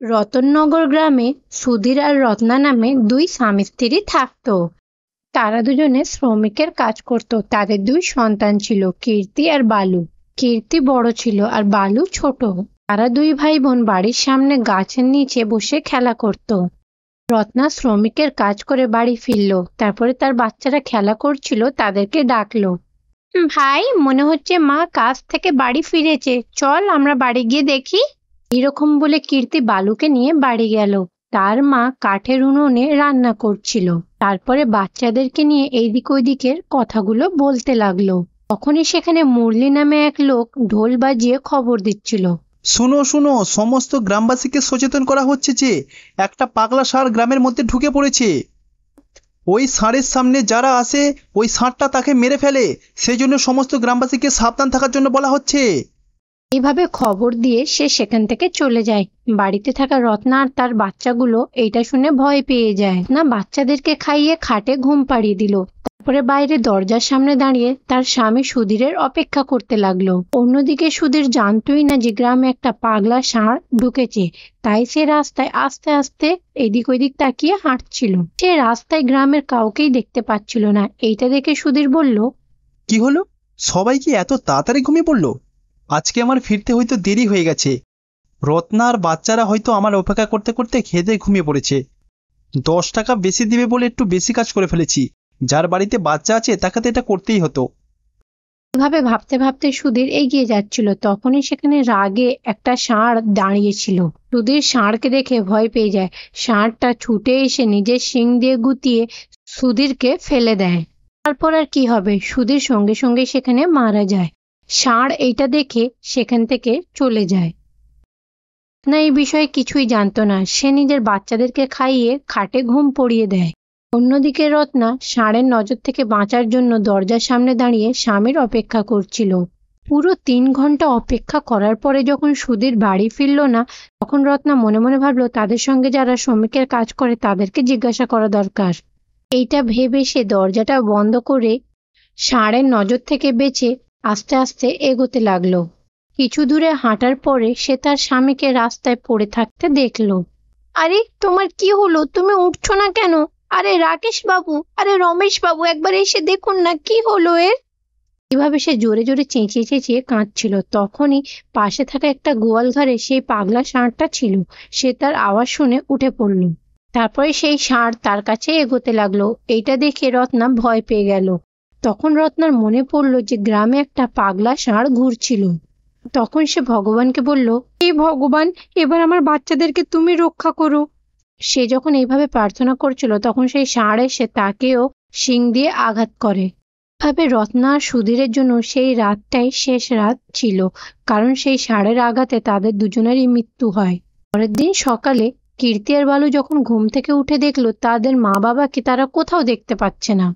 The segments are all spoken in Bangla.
রতননগর গ্রামে সুধীর আর রত্না নামে দুই স্বামী স্ত্রী থাকতো। তারা দুজনে শ্রমিকের কাজ করত। তাদের দুই সন্তান ছিল, কীর্তি আর বালু। কীর্তি বড় ছিল আর বালু ছোট। তারা দুই ভাই বোন বাড়ির সামনে গাছের নিচে বসে খেলা করত। রত্না শ্রমিকের কাজ করে বাড়ি ফিরল। তারপরে তার বাচ্চারা খেলা করছিল, তাদেরকে ডাকলো। ভাই, মনে হচ্ছে মা কাজ থেকে বাড়ি ফিরেছে। চল আমরা বাড়ি গিয়ে দেখি। এরকম বলে কীর্তি বালুকে নিয়ে বাড়ি গেল। তার মা কাঠের উনুনে রান্না করছিল। তারপরে বাচ্চাদেরকে নিয়ে এইদিক ওইদিকের কথাগুলো বলতে লাগল। তখনই সেখানে মুরলি নামে এক লোক ঢোল বাজিয়ে খবর দিচ্ছিল। শুনো শুনো, সমস্ত গ্রামবাসীকে সচেতন করা হচ্ছে যে, একটা পাগলা ষাঁড় গ্রামের মধ্যে ঢুকে পড়েছে। ওই ষাঁড়ের সামনে যারা আসে, ওই ষাঁড়টা তাকে মেরে ফেলে। সেই জন্য সমস্ত গ্রামবাসীকে সাবধান থাকার জন্য বলা হচ্ছে। এইভাবে খবর দিয়ে সে সেখান থেকে চলে যায়। বাড়িতে থাকা রত্না আর তার বাচ্চাগুলো এইটা শুনে ভয় পেয়ে যায়। না, বাচ্চাদেরকে খাইয়ে খাটে ঘুম পাড়িয়ে দিল। তারপরে বাইরে দরজার সামনে দাঁড়িয়ে তার স্বামী সুধীরের অপেক্ষা করতে লাগল। অন্যদিকে সুধীর জানতোই না যে গ্রামে একটা পাগলা ষাঁড় ঢুকেছে। তাই সে রাস্তায় আস্তে আস্তে এদিক ওইদিক তাকিয়ে হাঁটছিল। সে রাস্তায় গ্রামের কাউকেই দেখতে পাচ্ছিল না। এইটা দেখে সুধীর বলল, কি হলো? সবাই কি এত তাড়াতাড়ি ঘুমিয়ে পড়ল? আজকে আমার ফিরতে হয়তো দেরি হয়ে গেছে। রত্না আর বাচ্চারা হয়তো আমার অপেক্ষা করতে করতে খেতে ঘুমিয়ে পড়েছে। দশ টাকা বেশি দিবে বলে একটু বেশি কাজ করে ফেলেছি। যার বাড়িতে বাচ্চা আছে, তাকে তো এটা করতেই হতো। এভাবে ভাবতে ভাবতে সুধীর এগিয়ে যাচ্ছিল। তখনই সেখানে রাগে একটা ষাঁড় দাঁড়িয়েছিল। সুধীর ষাঁড়কে দেখে ভয় পেয়ে যায়। ষাঁড়টা ছুটে এসে নিজের শিং দিয়ে গুতিয়ে সুধীরকে ফেলে দেয়। তারপর আর কি হবে? সুধীর সঙ্গে সঙ্গে সেখানে মারা যায়। ষাঁড় এইটা দেখে সেখান থেকে চলে যায়। না, এই বিষয়ে কিছুই জানতো না। সে নিজের বাচ্চাদেরকে খাইয়ে খাটে ঘুম পড়িয়ে দেয়। অন্যদিকে রত্না ষাঁড়ের নজর থেকে বাঁচার জন্য দরজার সামনে দাঁড়িয়ে স্বামীর অপেক্ষা করছিল। পুরো তিন ঘণ্টা অপেক্ষা করার পরে যখন সুধীর বাড়ি ফিরল না, তখন রত্না মনে মনে ভাবলো, তাদের সঙ্গে যারা শ্রমিকের কাজ করে তাদেরকে জিজ্ঞাসা করা দরকার। এইটা ভেবে সে দরজাটা বন্ধ করে ষাঁড়ের নজর থেকে বেঁচে আস্তে আস্তে এগোতে লাগল। কিছু দূরে হাঁটার পরে সে তার স্বামীকে রাস্তায় পড়ে থাকতে দেখল। আরে, তোমার কি হলো? তুমি উঠছো না কেন? আরে, রাকেশ বাবু, আরে, রমেশ বাবু, একবার এসে দেখুন না কি হলো এর। এভাবে সে জোরে জোরে চেঁচিয়ে চেঁচিয়ে কাঁদছিল। তখনই পাশে থাকা একটা গোয়াল ঘরে সেই পাগলা ষাঁড়টা ছিল। সে তার আওয়াজ শুনে উঠে পড়ল। তারপরে সেই ষাঁড় তার কাছে এগোতে লাগল। এইটা দেখে রত্না ভয় পেয়ে গেল। তখন রত্নার মনে পড়ল যে গ্রামে একটা পাগলা ষাঁড় ঘুরছিল। তখন সে ভগবানকে বলল এই ভগবান, এবার আমার বাচ্চাদেরকে তুমি রক্ষা করো। সে যখন এইভাবে প্রার্থনা করছিল, তখন সেই ষাঁড় এসে তাকেও শিং দিয়ে আঘাত করে। ভাবে রত্না সুধীরের জন্য সেই রাতটাই শেষ রাত ছিল, কারণ সেই ষাঁড়ের আঘাতে তাদের দুজনেরই মৃত্যু হয়। পরের দিন সকালে কীর্তি আর বালু যখন ঘুম থেকে উঠে দেখল, তাদের মা বাবাকে তারা কোথাও দেখতে পাচ্ছে না।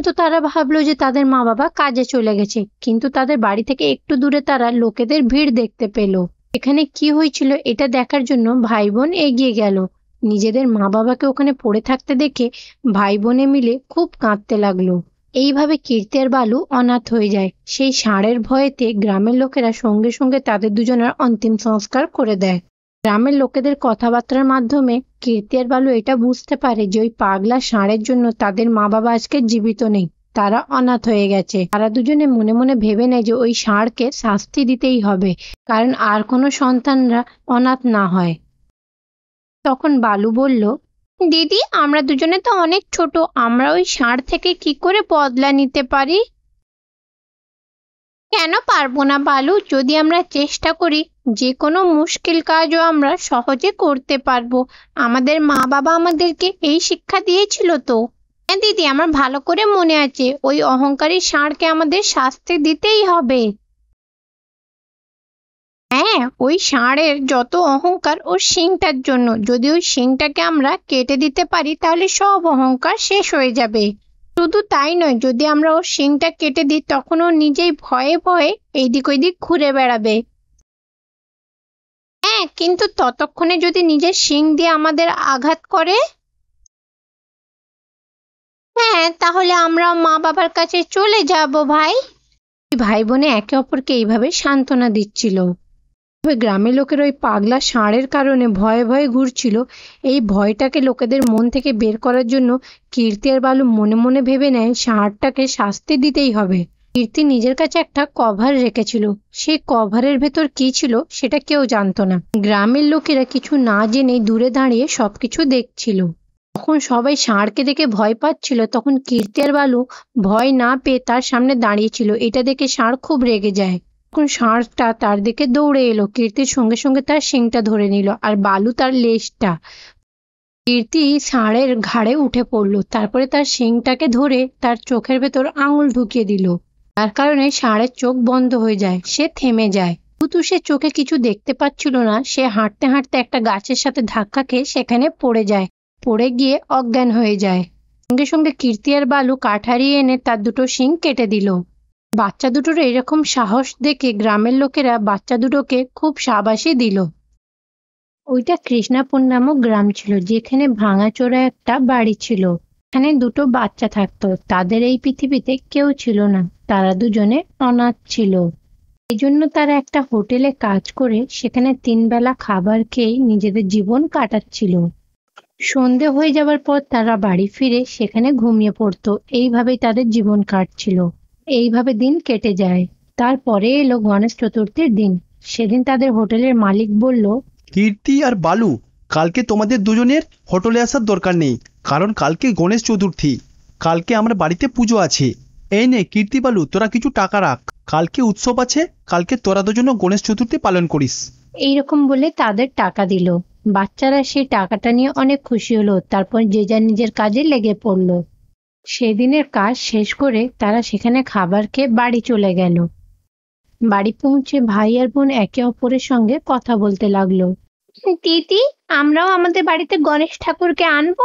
তো তারা ভাবলো যে তাদের মা বাবা কাজে চলে গেছে, কিন্তু তাদের বাড়ি থেকে একটু দূরে তারা লোকেদের ভিড় দেখতে পেল। এখানে কি হয়েছিল এটা দেখার জন্য ভাই বোন এগিয়ে গেল। নিজেদের মা বাবাকে ওখানে পড়ে থাকতে দেখে ভাই বোনে মিলে খুব কাঁদতে লাগল। এইভাবে কীর্তি আর বালু অনাথ হয়ে যায়। সেই ষাঁড়ের ভয়েতে গ্রামের লোকেরা সঙ্গে সঙ্গে তাদের দুজনের অন্তিম সংস্কার করে দেয়। গ্রামের লোকেদের কথাবার্তার মাধ্যমে কীর্তি আর বালু এটা বুঝতে পারে যে ওই পাগলা ষাঁড়ের জন্য তাদের মা বাবা আজকে জীবিত নেই, তারা অনাথ হয়ে গেছে। তারা দুজনে মনে মনে ভেবে নেয় যে ওই ষাঁড়কে শাস্তি দিতেই হবে, কারণ আর কোনো সন্তানরা অনাথ না হয়। তখন বালু বলল, দিদি, আমরা দুজনে তো অনেক ছোট, আমরা ওই ষাঁড় থেকে কি করে বদলা নিতে পারি? কেন পারব না বালু? যদি আমরা চেষ্টা করি যে কোনো মুশকিল কাজও আমরা সহজে করতে পারব। আমাদের মা বাবা আমাদেরকে এই শিক্ষা দিয়েছিল তো। হ্যাঁ দিদি, আমার ভালো করে মনে আছে। ওই অহংকারী ষাঁড়কে আমাদের শাস্তি দিতেই হবে। হ্যাঁ ওই ষাঁড়ের যত অহংকার ওর শিংটার জন্য। যদি ওই শিংটাকে আমরা কেটে দিতে পারি, তাহলে সব অহংকার শেষ হয়ে যাবে। শুধু তাই নয়, যদি আমরা ওর শিংটা কেটে দিই, তখন ও নিজেই ভয়ে ভয়ে এইদিক ওইদিক ঘুরে বেড়াবে। হ্যাঁ কিন্তু ততক্ষণে যদি নিজের শিং দিয়ে আমাদের আঘাত করে? হ্যাঁ তাহলে আমরা মা বাবার কাছে চলে যাব ভাই। ভাই বোনে একে অপরকে এইভাবে সান্ত্বনা দিচ্ছিল। ওই গ্রামের লোকের ওই পাগলা ষাঁড়ের কারণে ভয়ে ভয়ে ঘুরছিল। এই ভয়টাকে লোকেদের মন থেকে বের করার জন্য কীর্তি আর বালু মনে মনে ভেবে নেয়, ষাঁড়টাকে শাস্তি দিতেই হবে। কীর্তি নিজের কাছে একটা কভার রেখেছিল। সেই কভারের ভেতর কি ছিল সেটা কেউ জানতো না। গ্রামের লোকেরা কিছু না জেনে দূরে দাঁড়িয়ে সবকিছু দেখছিল। তখন সবাই ষাঁড়কে দেখে ভয় পাচ্ছিল, তখন কীর্তি আর বালু ভয় না পেয়ে তার সামনে দাঁড়িয়েছিল। এটা দেখে ষাঁড় খুব রেগে যায়। তখন ষাঁড়টা তার দিকে দৌড়ে এলো। কীর্তির সঙ্গে সঙ্গে তার শিংটা ধরে নিল আর বালু তার লেজটা। কীর্তি ষাঁড়ের ঘাড়ে উঠে পড়ল। তারপরে তার শিংটাকে ধরে তার চোখের ভেতর আঙুল ঢুকিয়ে দিল। তার কারণে ষাঁড়ের চোখ বন্ধ হয়ে যায়, সে থেমে যায়। কিন্তু সে চোখে কিছু দেখতে পাচ্ছিল না। সে হাঁটতে হাঁটতে একটা গাছের সাথে ধাক্কা খেয়ে সেখানে পড়ে যায়, পড়ে গিয়ে অজ্ঞান হয়ে যায়। সঙ্গে সঙ্গে কীর্তি আর বালু কাঠারি এনে তার দুটো শিং কেটে দিল। বাচ্চা দুটোর এরকম সাহস দেখে গ্রামের লোকেরা বাচ্চা দুটোকে খুব সাবাসী দিল। ওইটা কৃষ্ণাপুর নামক গ্রাম ছিল, যেখানে ভাঙাচোরা একটা বাড়ি ছিল। এখানে দুটো বাচ্চা থাকতো, তাদের এই পৃথিবীতে কেউ ছিল না, তারা দুজনে অনাথ ছিল। এই জন্য তারা একটা হোটেলে কাজ করে, সেখানে তিন বেলা খাবার খেয়ে নিজেদের জীবন কাটাচ্ছিল। সন্ধে হয়ে যাবার পর তারা বাড়ি ফিরে, সেখানে ঘুমিয়ে পড়তো, এইভাবেই তাদের জীবন কাটছিল। এইভাবে দিন কেটে যায়। তারপরে এলো গণেশ চতুর্থীর দিন। সেদিন তাদের হোটেলের মালিক বলল কীর্তি আর বালু কালকে তোমাদের দুজনের হোটেলে আসার দরকার নেই কারণ কালকে গণেশ চতুর্থী। কালকে আমার বাড়িতে পুজো আছে। এই নে কীর্তি বালু তোরা কিছু টাকা রাখ। কালকে উৎসব আছে কালকে তোরা দুজনও গণেশ চতুর্থী পালন করিস। এইরকম বলে তাদের টাকা দিল। বাচ্চারা সেই টাকাটা নিয়ে অনেক খুশি হলো তারপর যে যার নিজের কাজে লেগে পড়ল। সেদিনের কাজ শেষ করে তারা সেখানে খাবার খেয়ে বাড়ি চলে গেল। বাড়ি পৌঁছে ভাই আর বোন একে অপরের সঙ্গে কথা বলতে লাগল। দিদি, আমরাও আমাদের বাড়িতে গণেশ ঠাকুরকে আনব?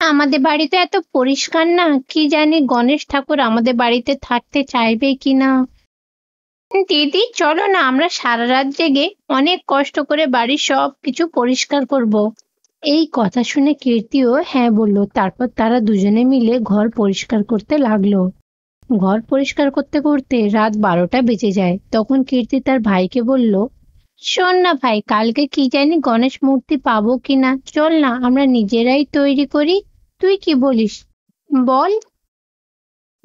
আমাদের বাড়িতে এত পরিষ্কার না, কি জানি গণেশ ঠাকুর আমাদের বাড়িতে থাকতে চাইবে কি না? দিদি, চলো না, আমরা সারা রাত জেগে অনেক কষ্ট করে বাড়ির সব কিছু পরিষ্কার করব। এই কথা শুনে কীর্তিও হ্যাঁ বলল। তারপর তারা দুজনে মিলে ঘর পরিষ্কার করতে লাগল। ঘর পরিষ্কার করতে করতে রাত বারোটা বেজে যায়। তখন কীর্তি তার ভাইকে বলল, শোন না ভাই, কালকে কি জানি গণেশ মূর্তি পাবো কিনা। চল না, আমরা নিজেরাই তৈরি করি। তুই কি বলিস? বল।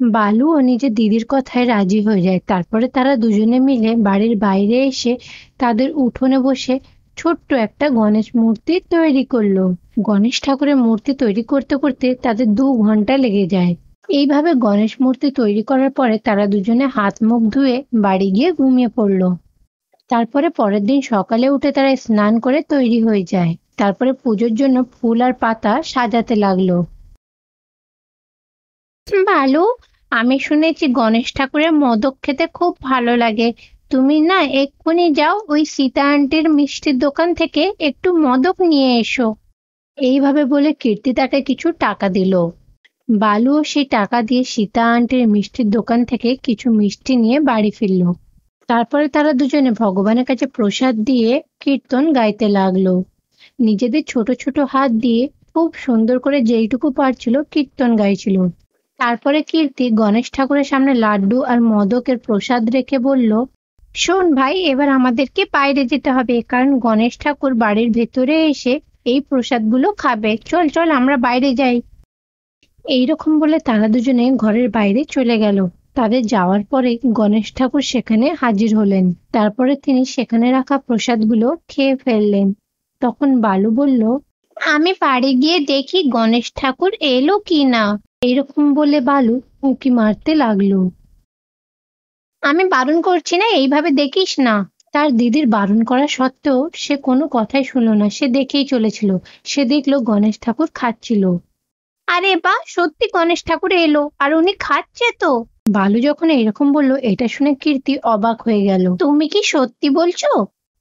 বালু ও নিজের দিদির কথায় রাজি হয়ে যায়। তারপরে তারা দুজনে মিলে বাড়ির বাইরে এসে তাদের উঠোনে বসে ছোট্ট একটা গণেশ মূর্তি তৈরি করল। গণেশ ঠাকুরের মূর্তি তৈরি করতে করতে তাদের দু ঘণ্টা লেগে যায়। এইভাবে গণেশ মূর্তি তৈরি করার পরে তারা দুজনে হাত মুখ ধুয়ে বাড়ি গিয়ে ঘুমিয়ে পড়ল। তারপরে পরের দিন সকালে উঠে তারা স্নান করে তৈরি হয়ে যায়। তারপরে পুজোর জন্য ফুল আর পাতা সাজাতে লাগল। ভালো আমি শুনেছি গণেশ ঠাকুরের মোদক খেতে খুব ভালো লাগে। তুমি না এক্ষুনি যাও ওই সীতা আন্টির মিষ্টির দোকান থেকে একটু মদক নিয়ে এসো। এইভাবে বলে কীর্তি তাকে কিছু টাকা দিল। বালুও সেই টাকা দিয়ে সীতা আন্টির মিষ্টির দোকান থেকে কিছু মিষ্টি নিয়ে বাড়ি ফিরল। তারপরে তারা দুজনে ভগবানের কাছে প্রসাদ দিয়ে কীর্তন গাইতে লাগল। নিজেদের ছোট ছোট হাত দিয়ে খুব সুন্দর করে যেইটুকু পারছিল কীর্তন গাইছিল। তারপরে কীর্তি গণেশ ঠাকুরের সামনে লাড্ডু আর মদকের প্রসাদ রেখে বলল শোন ভাই, এবার আমাদেরকে বাইরে যেতে হবে, কারণ গণেশ ঠাকুর বাড়ির ভেতরে এসে এই প্রসাদগুলো খাবে। চল চল, আমরা বাইরে যাই। এইরকম বলে তারা দুজনে ঘরের বাইরে চলে গেল। তাদের যাওয়ার পরে গণেশ ঠাকুর সেখানে হাজির হলেন। তারপরে তিনি সেখানে রাখা প্রসাদগুলো খেয়ে ফেললেন। তখন বালু বলল, আমি বাড়ি গিয়ে দেখি গণেশ ঠাকুর এলো কি না এইরকম বলে বালু উঁকি মারতে লাগল। আমি বারণ করছি না, এইভাবে দেখিস না। তার দিদির বারণ করা সত্ত্বেও সে কোনো কথাই শুনলো না, সে দেখেই চলেছিল। সে দেখল গণেশ ঠাকুর খাচ্ছিল। আরে বা, সত্যি গণেশ ঠাকুর এলো, আর উনি খাচ্ছে তো। বালু যখন এরকম বলল, এটা শুনে কীর্তি অবাক হয়ে গেল। তুমি কি সত্যি বলছো?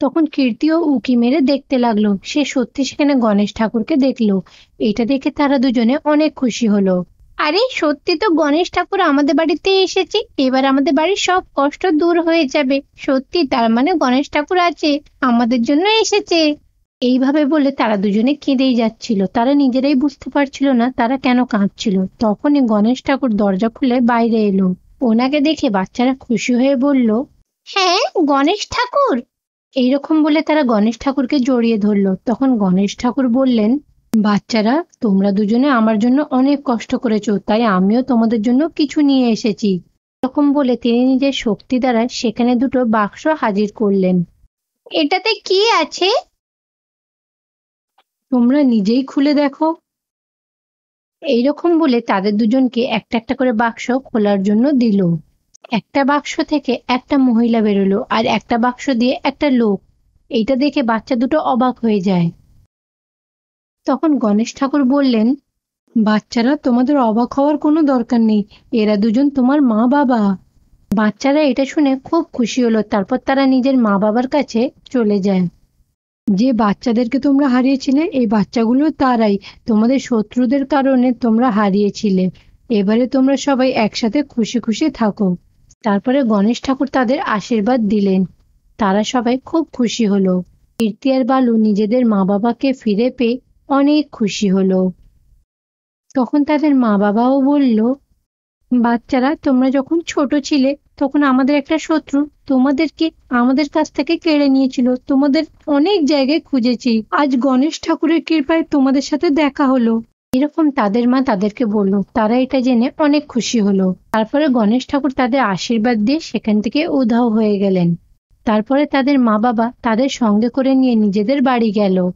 তখন কীর্তিও উকি মেরে দেখতে লাগল। সে সত্যি সেখানে গণেশ ঠাকুরকে দেখল। এটা দেখে তারা দুজনে অনেক খুশি হলো। আরে সত্যি তো গণেশ ঠাকুর আমাদের বাড়িতে এসেছে। এবার আমাদের বাড়ির সব কষ্ট দূর হয়ে যাবে। সত্যি, তার মানে গণেশ ঠাকুর আছে, আমাদের জন্য এসেছে। এইভাবে বলে তারা দুজনে কেঁদেই যাচ্ছিল। তারা নিজেরাই বুঝতে পারছিল না তারা কেন কাঁদছিল। তখনই গণেশ ঠাকুর দরজা খুলে বাইরে এলো। ওনাকে দেখে বাচ্চারা খুশি হয়ে বলল হ্যাঁ গণেশ ঠাকুর? এইরকম বলে তারা গণেশ ঠাকুরকে জড়িয়ে ধরলো। তখন গণেশ ঠাকুর বললেন বাচ্চারা তোমরা দুজনে আমার জন্য অনেক কষ্ট করেছ তাই আমিও তোমাদের জন্য কিছু নিয়ে এসেছি। তখন বলে তিনি নিজের শক্তি দ্বারা সেখানে দুটো বাক্স হাজির করলেন। এটাতে কি আছে? তোমরা নিজেই খুলে দেখো। এইরকম বলে তাদের দুজনকে একটা একটা করে বাক্স খোলার জন্য দিল। একটা বাক্স থেকে একটা মহিলা বেরোলো আর একটা বাক্স দিয়ে একটা লোক। এইটা দেখে বাচ্চা দুটো অবাক হয়ে যায়। তখন গণেশ ঠাকুর বললেন, বাচ্চারা, তোমাদের অবাক হওয়ার কোনো দরকার নেই। এরা দুজন তোমার মা বাবা। বাচ্চারা এটা শুনে খুব খুশি হলো। তারপর তারা নিজের মা বাবার কাছে চলে যায়। যে বাচ্চাদেরকে তোমরা হারিয়েছিলে, এই বাচ্চাগুলো তারাই। তোমাদের শত্রুদের কারণে তোমরা হারিয়েছিলে। এবারে তোমরা সবাই একসাথে খুশি খুশি থাকো। তারপরে গণেশ ঠাকুর তাদের আশীর্বাদ দিলেন। তারা সবাই খুব খুশি হলো। কীর্তি আর বালু নিজেদের মা বাবাকে ফিরে পেয়ে অনেক খুশি হলো। তখন তাদের মা বাবাও বলল, বাচ্চারা, তোমরা যখন ছোট ছিলে, তখন আমাদের একটা শত্রু তোমাদেরকে আমাদের কাছ থেকে কেড়ে নিয়েছিল। তোমাদের অনেক জায়গায় খুঁজেছি। আজ গণেশ ঠাকুরের কৃপায় তোমাদের সাথে দেখা হলো। এরকম তাদের মা তাদেরকে বলল। তারা এটা জেনে অনেক খুশি হলো। তারপরে গণেশ ঠাকুর তাদের আশীর্বাদ দিয়ে সেখান থেকে উধাও হয়ে গেলেন। তারপরে তাদের মা বাবা তাদের সঙ্গে করে নিয়ে নিজেদের বাড়ি গেল।